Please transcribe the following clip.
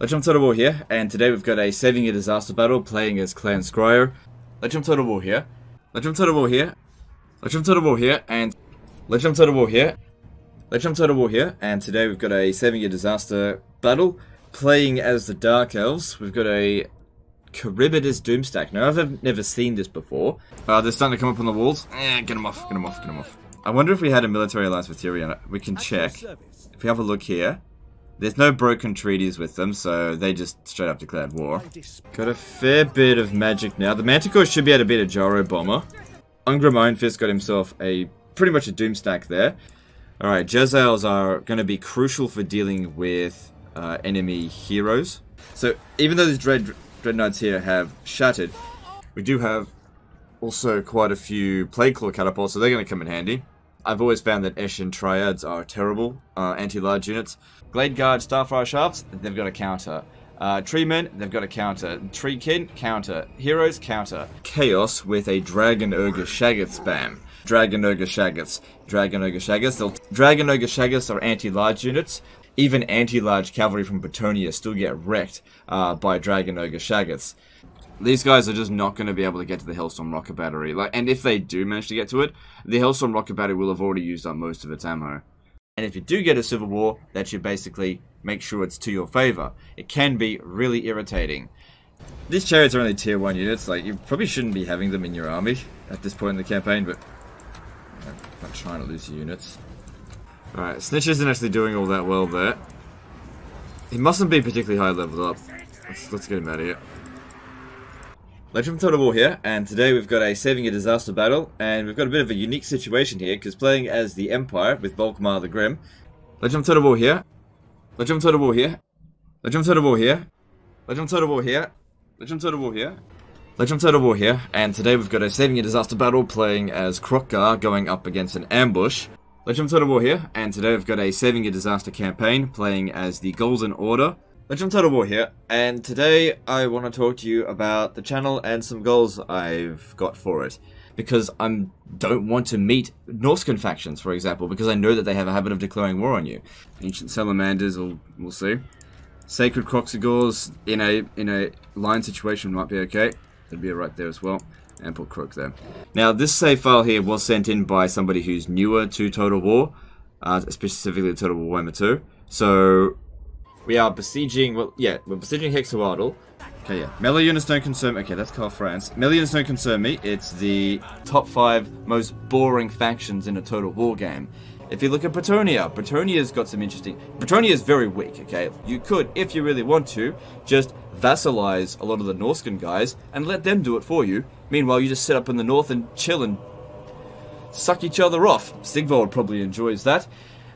Legend Total War here, and today we've got a Saving a Disaster battle playing as Clan Skryre. Legend Total War here. Legend Total War here. Legend Total War here, and Legend Total War here. Legend Total War here, and today we've got a Saving a Disaster battle playing as the Dark Elves. We've got a Charybdis Doomstack. Now, I've never seen this before. Uh, they're starting to come up on the walls. Eh, get them off, get them off, get them off. I wonder if we had a military alliance with Tyrion. We can check. If we have a look here, there's no broken treaties with them, so they just straight up declared war. Got a fair bit of magic now. The Manticore should be able to beat a Gyro Bomber. Ungrim Ironfist got himself a pretty much a doom stack there. Alright, Jezzails are going to be crucial for dealing with uh, enemy heroes. So even though these Dread Dread Knights here have shattered, we do have also quite a few Plague Claw catapults, so they're going to come in handy. I've always found that Eshin Triads are terrible uh, anti-large units. Glade Guard Starfire Shafts, they've got a counter. Uh, Tree Men, they've got a counter. Tree Kin, counter. Heroes, counter. Chaos with a Dragon Ogre Shaggoth spam. Dragon Ogre Shaggoths. Dragon Ogre Shaggoths. They'll Dragon Ogre Shaggoths are anti-large units. Even anti-large cavalry from Bretonnia still get wrecked uh, by Dragon Ogre Shaggoths these guys are just not going to be able to get to the Hellstorm rocket battery. Like, and if they do manage to get to it, the Hellstorm rocket battery will have already used up most of its ammo. And if you do get a Civil War, that should basically make sure it's to your favor. It can be really irritating. These chariots are only tier 1 units, like, you probably shouldn't be having them in your army at this point in the campaign, but I'm not trying to lose units. Alright, Snikch isn't actually doing all that well there. He mustn't be particularly high leveled up. Let's, let's get him out of here. Legend Total War here, and today we've got a Saving a Disaster battle, and we've got a bit of a unique situation here, because playing as the Empire with Volkmar the Grim. Legend Total War here. Legend Total War here. Legend Total War here. Legend Total War here. Legend Total War here. Legend Total War here, and today we've got a Saving a Disaster battle playing as Kroq-Gar going up against an ambush. Legend of Total War here, and today we've got a Saving a Disaster campaign playing as the Golden Order. Legend Total War here, and today I want to talk to you about the channel and some goals I've got for it. Because I don't want to meet Norscan factions, for example, because I know that they have a habit of declaring war on you. Ancient Salamanders, we'll, we'll see. Sacred Kroxigors in a in a line situation might be okay. That'd be right there as well. And put Kroak there. Now, this save file here was sent in by somebody who's newer to Total War, uh, specifically Total War Warhammer 2. So, we are besieging, well, yeah, we're besieging Hexoatl. Okay, yeah. Melee units don't concern me. Okay, that's Karl Franz. Melee units don't concern me. It's the top five most boring factions in a Total War game. If you look at Bretonnia, Bretonnia's got some interesting... Bretonnia is very weak, okay? You could, if you really want to, just vassalize a lot of the Norscan guys and let them do it for you. Meanwhile, you just sit up in the north and chill and suck each other off. Sigvald probably enjoys that.